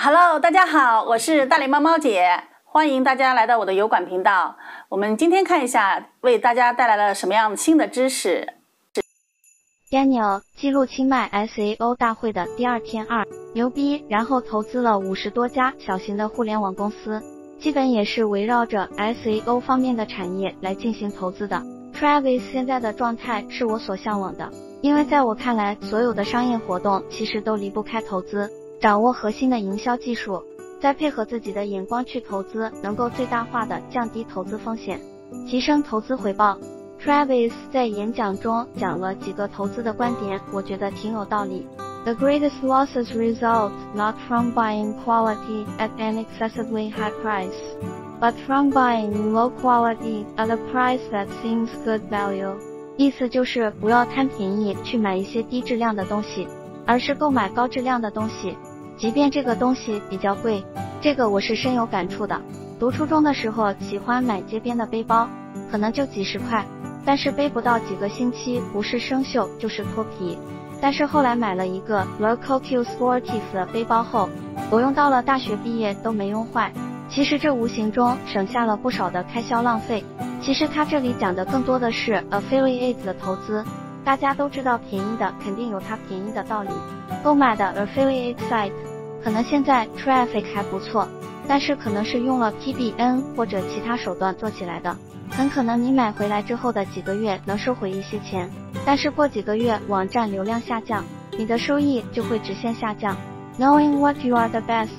Hello，大家好，我是大脸猫猫姐，欢迎大家来到我的油管频道。我们今天看一下，为大家带来了什么样新的知识。Daniel 记录清迈 SAO 大会的第二天二牛逼，然后投资了五十多家小型的互联网公司，基本也是围绕着 SAO 方面的产业来进行投资的。Travis 现在的状态是我所向往的，因为在我看来，所有的商业活动其实都离不开投资。掌握核心的营销技术，再配合自己的眼光去投资，能够最大化的降低投资风险，提升投资回报。Travis 在演讲中讲了几个投资的观点，我觉得挺有道理。The greatest losses result not from buying quality at an excessively high price, but from buying low quality at a price that seems good value。意思就是不要贪便宜去买一些低质量的东西，而是购买高质量的东西。即便这个东西比较贵，这个我是深有感触的。读初中的时候喜欢买街边的背包，可能就几十块，但是背不到几个星期，不是生锈就是脱皮。但是后来买了一个 Local Q Sportive 的背包后，我用到了大学毕业都没用坏。其实这无形中省下了不少的开销浪费。其实他这里讲的更多的是 Affiliate 的投资。大家都知道便宜的肯定有它便宜的道理。购买的 Affiliate Site。可能现在 traffic 还不错，但是可能是用了 PBN 或者其他手段做起来的，很可能你买回来之后的几个月能收回一些钱，但是过几个月网站流量下降，你的收益就会直线下降。Knowing what you are the best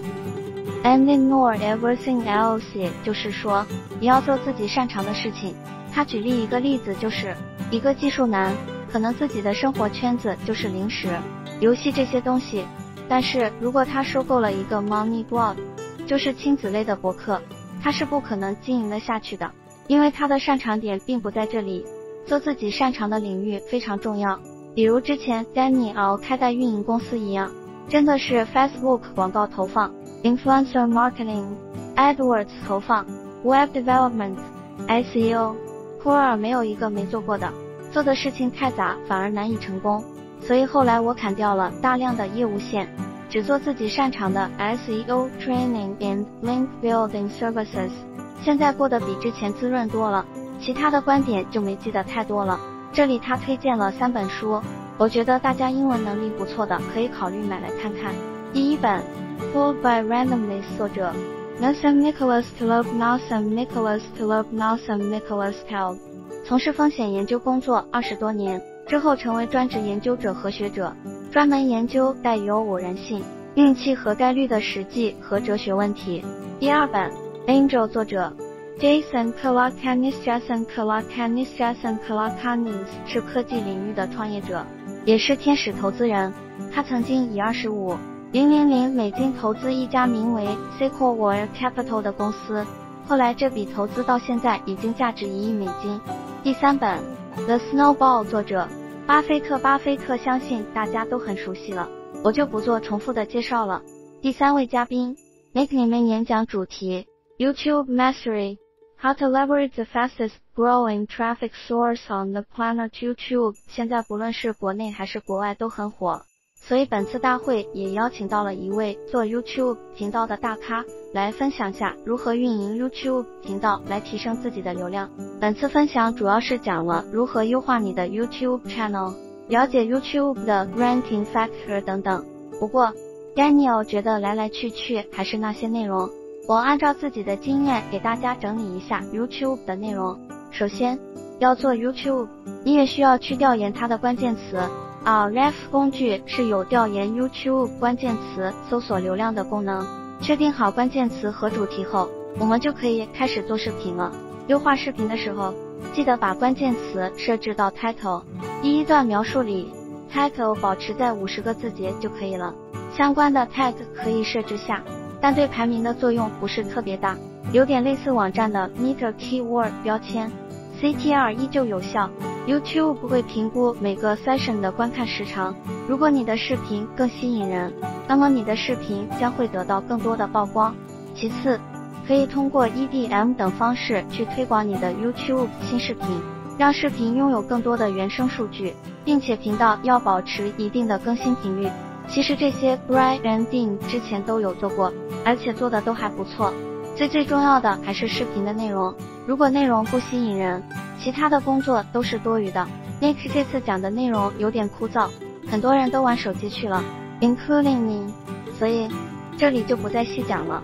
and ignore everything else，也就是说你要做自己擅长的事情。他举例一个例子，就是一个技术男，可能自己的生活圈子就是零食、游戏这些东西。但是如果他收购了一个 money blog，就是亲子类的博客，他是不可能经营的下去的，因为他的擅长点并不在这里。做自己擅长的领域非常重要，比如之前 Danny 熬开在运营公司一样，真的是 Facebook 广告投放、influencer marketing、AdWords 投放、Web Development、SEO、Core 没有一个没做过的，做的事情太杂，反而难以成功。所以后来我砍掉了大量的业务线，只做自己擅长的 SEO training and link building services。现在过得比之前滋润多了，其他的观点就没记得太多了。这里他推荐了三本书，我觉得大家英文能力不错的可以考虑买来看看。第一本《Fooled by Randomness》，作者 Nelson Nicholas Taleb Nelson Nicholas Taleb Nelson Nicholas Taleb，从事风险研究工作二十多年。之后成为专职研究者和学者，专门研究带有偶然性、运气和概率的实际和哲学问题。第二本《Angel》作者 Jason Calacanis Jason Calacanis Jason Calacanis 是科技领域的创业者，也是天使投资人。他曾经以二十五零零零美金投资一家名为 Sequoia Capital 的公司，后来这笔投资到现在已经价值一亿美金。第三本《The Snowball》作者。巴菲特，巴菲特相信大家都很熟悉了，我就不做重复的介绍了。第三位嘉宾，Make 你们演讲主题，YouTube Mastery，How to leverage the fastest growing traffic source on the planet YouTube。现在不论是国内还是国外都很火。所以本次大会也邀请到了一位做 YouTube 频道的大咖来分享下如何运营 YouTube 频道来提升自己的流量。本次分享主要是讲了如何优化你的 YouTube channel，了解 YouTube 的 ranking factor 等等。不过 Daniel 觉得来来去去还是那些内容，我按照自己的经验给大家整理一下 YouTube 的内容。首先要做 YouTube，你也需要去调研它的关键词。啊，Ref 工具是有调研 YouTube 关键词搜索流量的功能。确定好关键词和主题后，我们就可以开始做视频了。优化视频的时候，记得把关键词设置到 Title 第一段描述里，Title 保持在五十个字节就可以了。相关的 Tag 可以设置下，但对排名的作用不是特别大，有点类似网站的 Meter Keyword 标签。CTR 依旧有效。YouTube 会评估每个 session 的观看时长。如果你的视频更吸引人，那么你的视频将会得到更多的曝光。其次，可以通过 EDM 等方式去推广你的 YouTube 新视频，让视频拥有更多的原生数据，并且频道要保持一定的更新频率。其实这些 branding 之前都有做过，而且做的都还不错。最最重要的还是视频的内容，如果内容不吸引人，其他的工作都是多余的。Nick 这次讲的内容有点枯燥，很多人都玩手机去了，including 你所以这里就不再细讲了。